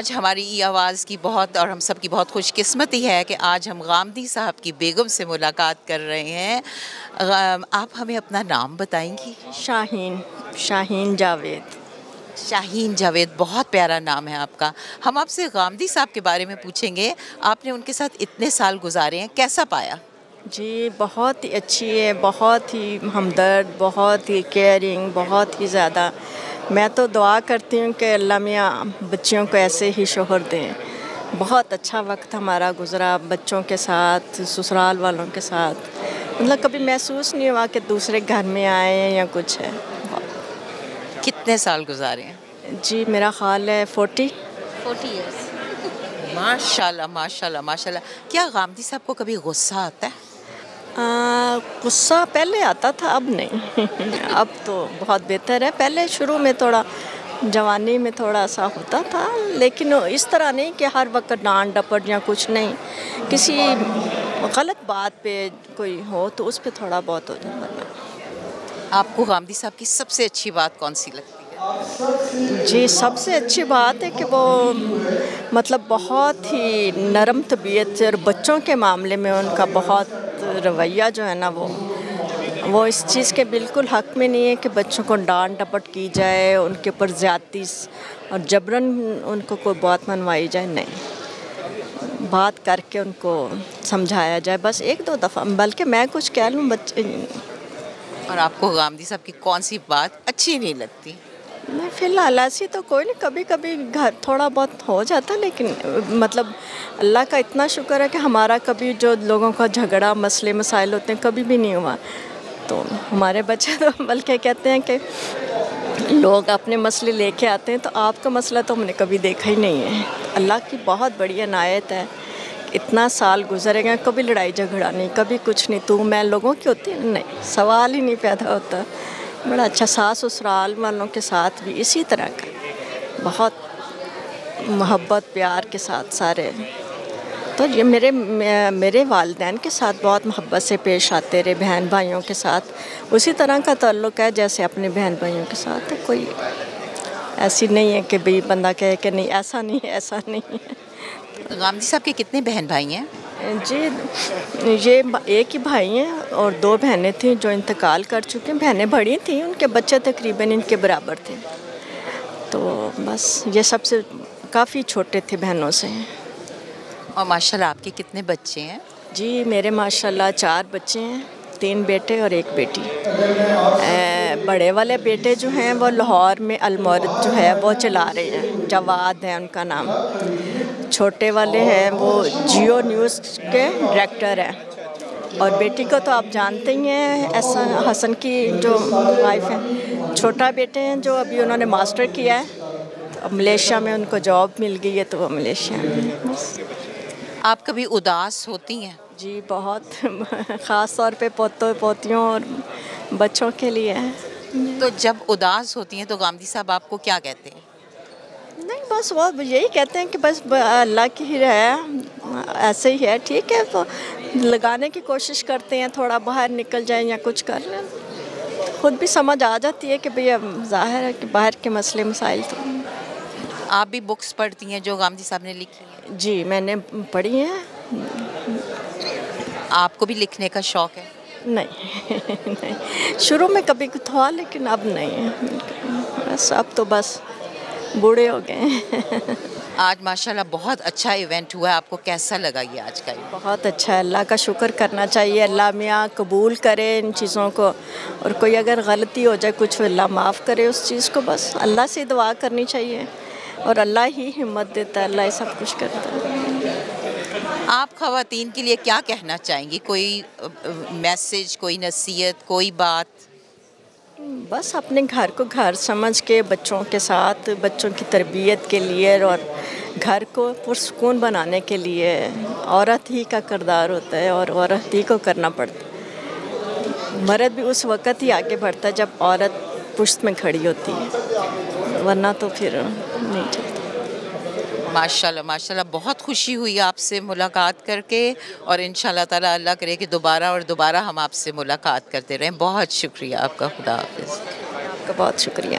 آج ہماری ای آواز کی بہت اور ہم سب کی بہت خوش قسمتی ہے کہ آج ہم غامدی صاحب کی بیگم سے ملاقات کر رہے ہیں۔ آپ ہمیں اپنا نام بتائیں گی؟ شاہین شاہین جاوید۔ شاہین جاوید بہت پیارا نام ہے آپ کا۔ ہم آپ سے غامدی صاحب کے بارے میں پوچھیں گے آپ نے ان کے ساتھ اتنے سال گزارے ہیں کیسا پایا؟ جی بہت ہی اچھی ہے بہت ہی ہمدرد بہت ہی کیئرنگ بہت ہی زیادہ میں تو دعا کرتی ہوں کہ اللہ میاں بچیوں کو ایسے ہی شوہر دیں۔ بہت اچھا وقت ہمارا گزرا بچوں کے ساتھ سسرال والوں کے ساتھ۔ مطلب کبھی محسوس نہیں ہوا کہ دوسرے گھر میں آئے ہیں یا کچھ ہے۔ کتنے سال گزارے ہیں؟ جی میرا خیال ہے فورٹی۔ فورٹی ایئرس ماشاء اللہ ماشاء اللہ ماشاء اللہ کیا غامدی صاحب کو کبھی غصہ آتا ہے؟ غصہ پہلے آتا تھا اب نہیں۔ اب تو بہت بہتر ہے۔ پہلے شروع میں تھوڑا جوانی میں تھوڑا سا ہوتا تھا لیکن اس طرح نہیں کہ ہر وقت ڈانٹ ڈپٹ یا کچھ نہیں۔ کسی غلط بات پہ کوئی ہو تو اس پہ تھوڑا بہت ہو جاتا ہے آپ کو غامدی صاحب کی سب سے اچھی بات کون سی لگتی ہے؟ جی سب سے اچھی بات ہے کہ وہ مطلب بہت ہی نرم طبیعت اور بچوں کے معاملے میں ان کا بہت رویہ جو ہے نا وہ وہ اس چیز کے بالکل حق میں نہیں ہے کہ بچوں کو ڈانٹ ڈپٹ کی جائے، ان کے اوپر زیادتی اور جبراً ان کو کوئی بات منوائی جائے، نہیں۔ بات کر کے ان کو سمجھایا جائے۔ بس ایک دو دفعہ، بلکہ میں کچھ کہہ لوں، بچے۔ اور آپ کو غامدی صاحب کی کون سی بات اچھی نہیں لگتی؟ نہیں فی الحال ایسی تو کوئی نہیں، کبھی کبھی گھر تھوڑا بہت ہو جاتا، لیکن مطلب اللہ کا اتنا شکر ہے کہ ہمارا کبھی جو لوگوں کا جھگڑا، مسئلے، مسائل ہوتے ہیں، کبھی بھی نہیں ہوا۔ تو ہمارے بچے تو بلکہ کہتے ہیں کہ لوگ اپنے مسئلے لے کے آتے ہیں، تو آپ کا مسئلہ تو ہم نے کبھی دیکھا ہی نہیں ہے۔ اللہ کی بہت بڑی عنایت ہے اتنا سال گزرے گا کبھی لڑائی جھگڑا نہیں، کبھی کچھ نہیں۔ تو میں لوگوں کی ہوتی ہے، نہیں، سوال ہی نہیں پیدا ہوتا۔ بڑا اچھا ساس سسرال والوں کے ساتھ بھی اسی طرح کا۔ بہت محبت، پیار کے ساتھ سارے۔ تو یہ میرے میرے والدین کے ساتھ بہت محبت سے پیش آتے رہے، بہن بھائیوں کے ساتھ۔ اسی طرح کا تعلق ہے جیسے اپنے بہن بھائیوں کے ساتھ۔ تو کوئی ایسی نہیں ہے کہ بھئی بندہ کہے کہ نہیں، ایسا نہیں ہے، ایسا نہیں ہے۔ غامدی صاحب کے کتنے بہن بھائی ہیں؟ جی یہ ایک ہی بھائی ہیں اور دو بہنیں تھیں جو انتقال کر چکی ہیں۔ بہنیں بڑی تھیں ان کے بچے تقریباً ان کے برابر تھے۔ تو بس یہ سب سے کافی چھوٹے تھے بہنوں سے۔ اور ماشاء اللہ آپ کے کتنے بچے ہیں؟ جی میرے ماشاء اللہ چار بچے ہیں تین بیٹے اور ایک بیٹی۔ بڑے والے بیٹے جو ہیں وہ لاہور میں المورد جو ہے وہ چلا رہے ہیں جواد ہے ان کا نام۔ چھوٹے والے ہیں وہ جیو نیوز کے ڈائریکٹر ہیں۔ اور بیٹی کو تو آپ جانتے ہی ہیں ایسا حسن کی جو وائف ہیں۔ چھوٹا بیٹے ہیں جو ابھی انہوں نے ماسٹر کیا ہے۔ اب ملیشیا میں ان کو جاب مل گئی ہے تو وہ ملیشیا میں آپ کبھی اداس ہوتی ہیں؟ جی بہت۔ خاص طور پہ پوتوں پوتیوں اور بچوں کے لیے تو جب اداس ہوتی ہیں تو غامدی صاحب آپ کو کیا کہتے ہیں؟ بس وہ یہی کہتے ہیں کہ بس اللہ کی ہی ہے ایسے ہی ہے ٹھیک ہے۔ تو لگانے کی کوشش کرتے ہیں تھوڑا باہر نکل جائیں یا کچھ کر۔ خود بھی سمجھ آ جاتی ہے کہ بھئی ظاہر ہے کہ باہر کے مسئلے مسائل تو۔ آپ بھی بکس پڑھتی ہیں جو غامدی صاحب نے لکھی ہیں؟ جی میں نے پڑھی ہیں۔ آپ کو بھی لکھنے کا شوق ہے؟ نہیں شروع میں کبھی تھا لیکن اب نہیں۔ بس اب تو بس۔ بوڑھے ہو گئے ہیں۔ آج ماشاءاللہ بہت اچھا ایونٹ ہوا ہے۔ آپ کو کیسا لگا یہ آج کا بہت اچھا ہے۔ اللہ کا شکر کرنا چاہیے۔ اللہ میاں قبول کرے ان چیزوں کو۔ اور کوئی اگر غلطی ہو جائے کچھ اللہ معاف کرے اس چیز کو بس اللہ سے دعا کرنی چاہیے۔ اور اللہ ہی ہمت دیتا ہے اللہ ہی سب کچھ کرتا ہے۔ آپ خواتین کے لیے کیا کہنا چاہیں گی؟ کوئی میسج کوئی نصیحت کوئی بات؟ بس اپنے گھر کو گھر سمجھ کے بچوں کے ساتھ، بچوں کی تربیت کے لیے اور گھر کو پرسکون بنانے کے لیے عورت ہی کا کردار ہوتا ہے اور عورت ہی کو کرنا پڑتا ہے۔ مرد بھی اس وقت ہی آگے بڑھتا ہے جب عورت پشت میں کھڑی ہوتی ہے، ورنہ تو پھر نہیں چلتا۔ ماشاء اللہ ماشاء اللہ بہت خوشی ہوئی آپ سے ملاقات کر کے اور ان شاء اللہ تعالیٰ اللہ کرے کہ دوبارہ اور دوبارہ ہم آپ سے ملاقات کرتے رہیں۔ بہت شکریہ آپ کا، خدا حافظ۔ آپ کا بہت شکریہ۔